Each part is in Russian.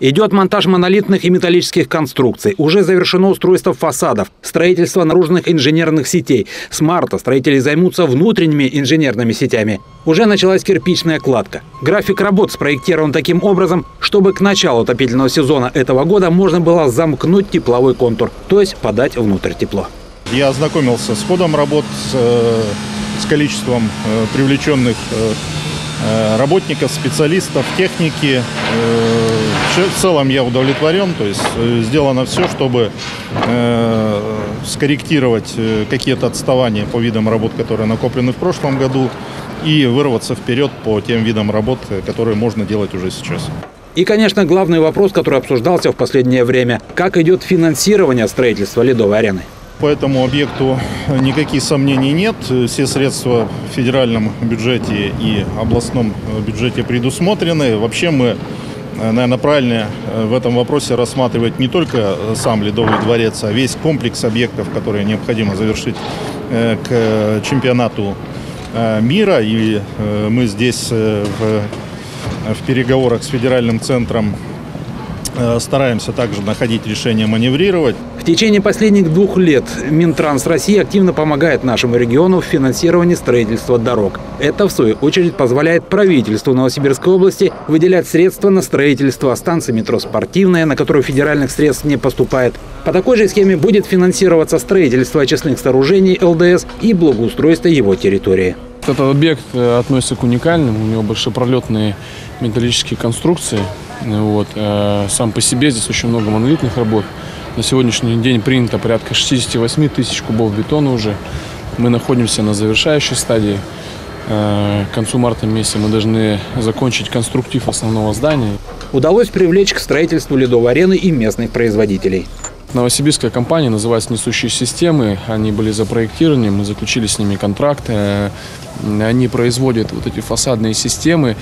Идет монтаж монолитных и металлических конструкций. Уже завершено устройство фасадов, строительство наружных инженерных сетей. С марта строители займутся внутренними инженерными сетями. Уже началась кирпичная кладка. График работ спроектирован таким образом, чтобы к началу отопительного сезона этого года можно было замкнуть тепловой контур, то есть подать внутрь тепло. Я ознакомился с ходом работ, с, э, количеством э, привлеченных э, работников, специалистов, техники. В целом я удовлетворен, то есть сделано все, чтобы скорректировать какие-то отставания по видам работ, которые накоплены в прошлом году, и вырваться вперед по тем видам работ, которые можно делать уже сейчас. И, конечно, главный вопрос, который обсуждался в последнее время – как идет финансирование строительства ледовой арены? По этому объекту никаких сомнений нет. Все средства в федеральном бюджете и областном бюджете предусмотрены. Вообще мы, наверное, правильно в этом вопросе рассматривать не только сам Ледовый дворец, а весь комплекс объектов, которые необходимо завершить э, к чемпионату э, мира. И э, мы здесь в, в переговорах с федеральным центром стараемся также находить решение маневрировать. Течение последних двух лет Минтранс России активно помогает нашему региону в финансировании строительства дорог. Это, в свою очередь, позволяет правительству Новосибирской области выделять средства на строительство станции метро «Спортивная», на которую федеральных средств не поступает. По такой же схеме будет финансироваться строительство очистных сооружений ЛДС и благоустройство его территории. Этот объект э, относится к уникальным, у него большепролетные металлические конструкции. Вот. Э, сам по себе здесь очень много монолитных работ. На сегодняшний день принято порядка 68 тысяч кубов бетона уже. Мы находимся на завершающей стадии. Э, к концу марта месяца мы должны закончить конструктив основного здания. Удалось привлечь к строительству ледовой арены и местных производителей. Новосибирская компания называется «Несущие системы». Они были запроектированы, мы заключили с ними контракты. Они производят вот эти фасадные системы.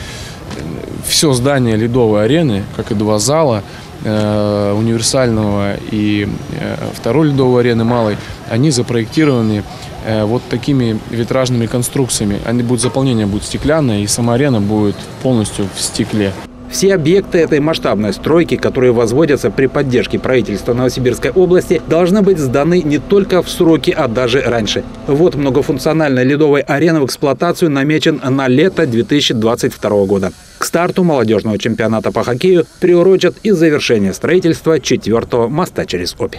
Все здание ледовой арены, как и два зала – Э, универсального и э, второй ледовой арены малой, они запроектированы э, вот такими витражными конструкциями. Они будут, заполнение будет стеклянное, и сама арена будет полностью в стекле. Все объекты этой масштабной стройки, которые возводятся при поддержке правительства Новосибирской области, должны быть сданы не только в сроки, а даже раньше. Вот многофункциональная ледовая арена в эксплуатацию намечен на лето 2022 года. К старту молодежного чемпионата по хоккею приурочат и завершение строительства четвертого моста через Обь.